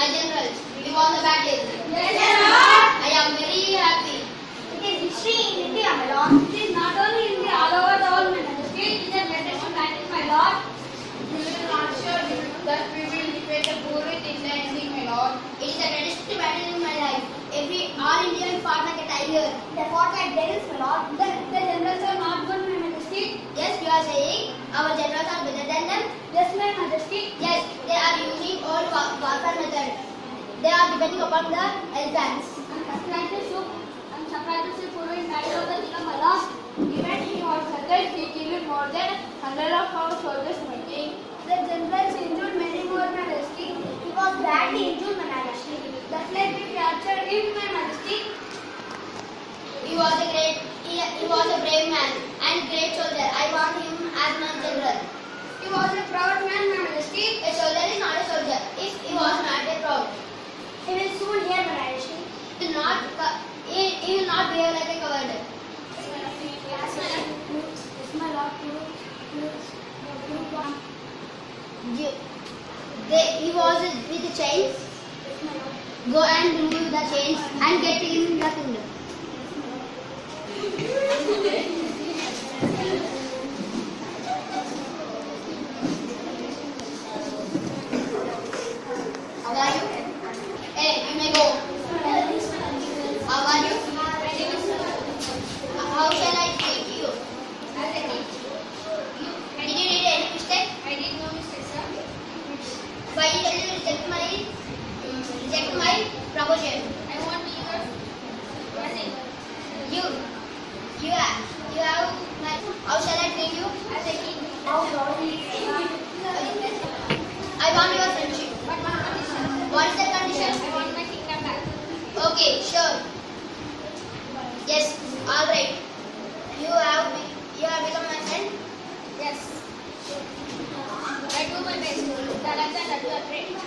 My generals, we won the battle. Yes, Lord. I am very happy. It is history in India, my lord. It is not only India, all over the world, my majesty. It is a greatest battle, my lord. We will not sure that we will defeat the Purit in the ending, my lord. It is the greatest battle in my life. Every all Indian fought like a tiger. They fought like devils, my lord. The, the generals are not good, my majesty. Yes, you are saying our generals are better than them. Yes, my majesty. Yes, they are depending upon the surprised to see, I'm surprised to see Puru in battle of the lord. Even he was hurt, he killed more than 100 of our soldiers, my. The generals injured many more, majesty. He was badly injured, my majesty. That's like we captured him, my majesty. He was a great, he, he was a brave man and great soldier. I want him as my general. He was a proud man, my majesty. A soldier is not a soldier if he was not a proud. He will soon hear, my majesty. He will not, co- he, he will not behave like a coward. Yes, my lord. Puru, Puru, Puru, Puru, You, they, he was with the chains. Go and remove the chains and get him the kingdom. How are you? Hey, you may go. How are you? How shall I treat you? Did you did any mistake? I did no mistake, sir. Why did you reject my reject my proposal? I want your blessing. You, you have, you have my. How shall I treat you? As a king. I want your friendship. But one condition. What is the condition? I want my kingdom back. Okay, sure. Yes, all right. You have, you have become my friend. Yes. I do my best. The Alexander, you are great.